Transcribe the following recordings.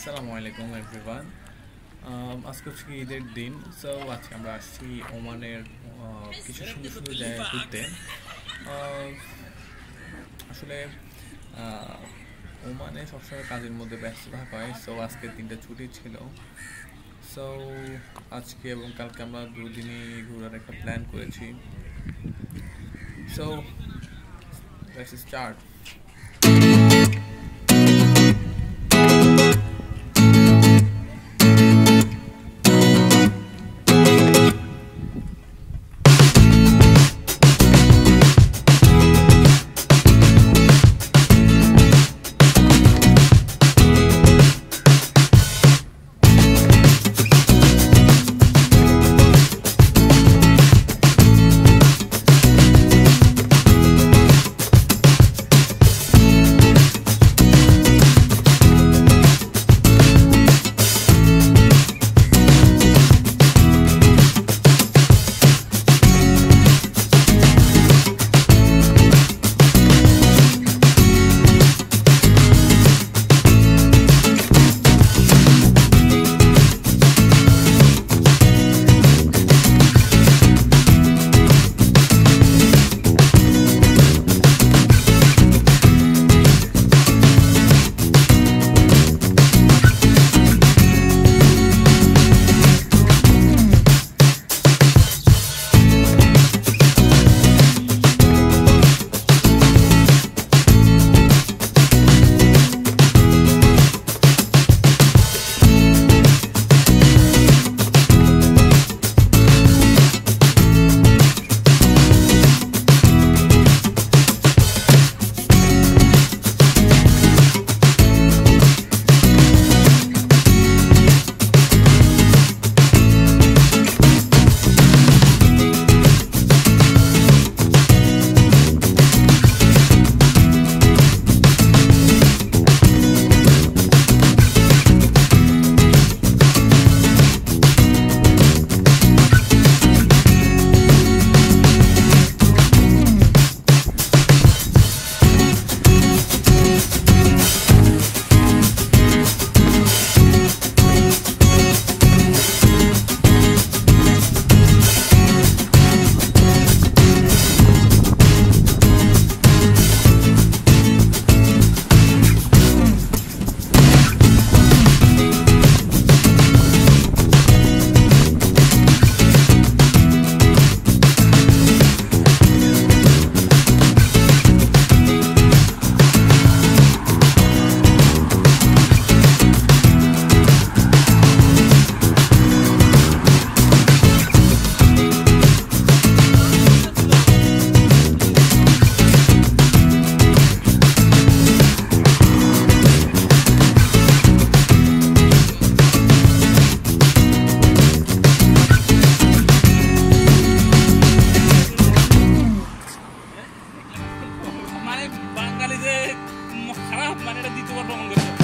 আসসালামু আলাইকুম এভরিওয়ান আজকে হচ্ছে কি ঈদের দিন সো আজকে আমরা আসছি ওমানের কিছু সুন্দর সুন্দর জায়গা ঘুরতে। আসলে আহ, ওমানে সবসময় কাজের মধ্যে ব্যস্ত থাকা হয় সো আজকে তিনটা ছুটি ছিল। সো আজকে এবং কালকে আমরা দুদিনই ঘোরার একটা প্ল্যান করেছি। সো লেটস স্টার্ট হুমায়ুন মানে এটা দ্বিতীয়বার প্রমাণ করেছে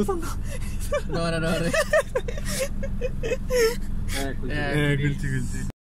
unutan doğru doğru. evet, kulti. Evet, kulti kulti.